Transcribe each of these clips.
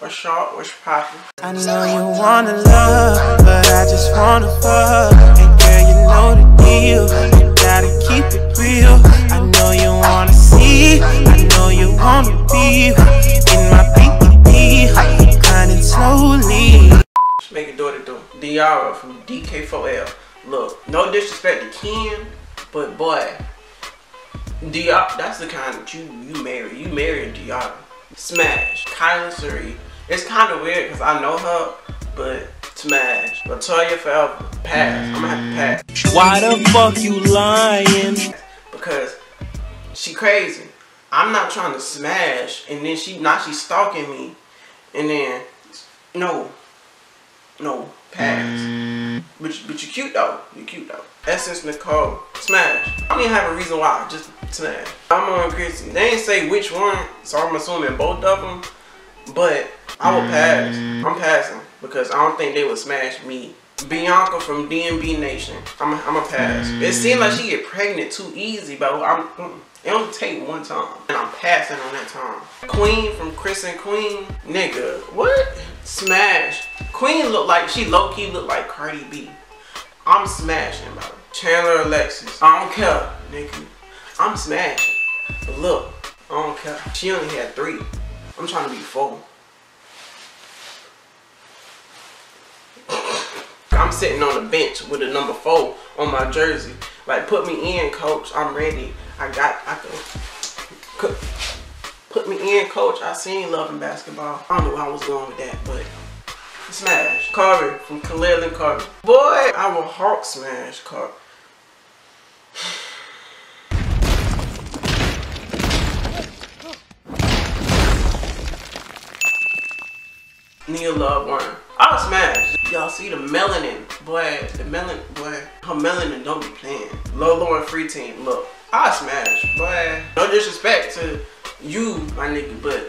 What's short? What's poppin'? I know you wanna love, but I just wanna fuck. And girl, you know the deal. You gotta keep it real. I know you wanna see. I know you wanna be in my BBB, grinding slowly. Just make it do what it do. De'arra from DK4L. Look, no disrespect to Ken, but boy, De'arra, that's the kind that you you marry. You marry De'arra. Smash. Kylie Suri. It's kind of weird because I know her, but smash. Latoya forever. Pass. I'm gonna have to pass. Why the fuck you lying? Because she crazy. I'm not trying to smash, and then she now she's stalking me, and then no, no pass. Mm. But you, but you cute though. You cute though. Essence Nicole smash. I don't even have a reason why. Just smash. Domo and Crissy. They ain't say which one, so I'm assuming both of them. But I will pass. I'm passing because I don't think they would smash me. Bianca from DMB Nation. I'm a, I'm a pass. It seems like she get pregnant too easy, but I'm. mm, It only take one time, and I'm passing on that time. Queen from Chris and Queen, nigga, what? Smash. Queen look like she low key look like Cardi B. I'm smashing, bro. Chandler Alexis. I don't care, nigga. I'm smashing. But look, I don't care. She only had three. I'm trying to be four. I'm sitting on the bench with a number four on my jersey. Like, put me in, coach. I'm ready. I got, I can, put me in, coach. I seen love basketball. I don't know where I was going with that, but smash. Carver from Khalil and Carver. Boy, I will Hawk smash Carver. Niaa Love one. I'll smash. Y'all see the melanin, boy. The melanin, boy. Her melanin don't be playing. Lolo and Free Team, look. I'll smash, boy. No disrespect to you, my nigga, but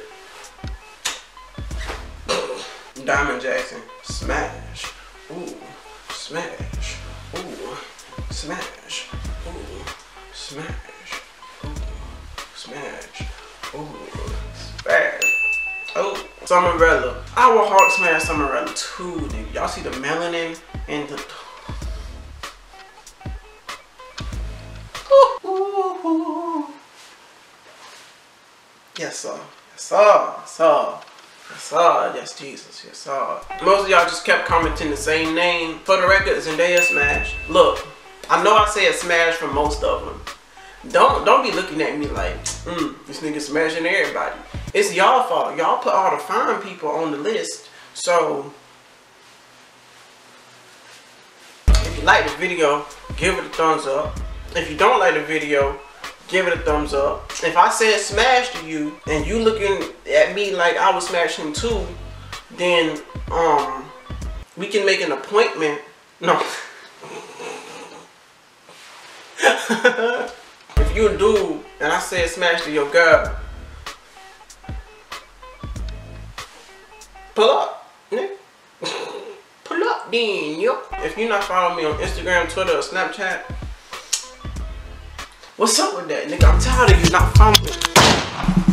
Diamond Jackson, smash. Ooh, smash. Ooh, smash. Ooh, smash. Ooh, smash. Ooh, smash. Oh, Summerella. I will Hawk smash Summerella too, nigga. Y'all see the melanin and the. Ooh. Yes, sir. Yes, sir. Yes, sir. Yes, sir. Yes, Jesus. Yes, sir. Most of y'all just kept commenting the same name. For the record, Zendaya smash. Look, I know I say said smash for most of them. Don't don't be looking at me like, mm, this nigga smashing everybody. It's y'all fault. Y'all put all the fine people on the list. So if you like the video, give it a thumbs up. If you don't like the video, give it a thumbs up. If I said smash to you and you looking at me like I was smashing too, then um we can make an appointment. No. if you a dude and I said smash to your girl, pull up, nigga. pull up then, yo. If you're not following me on Instagram, Twitter, or Snapchat, what's up with that, nigga? I'm tired of you not following me.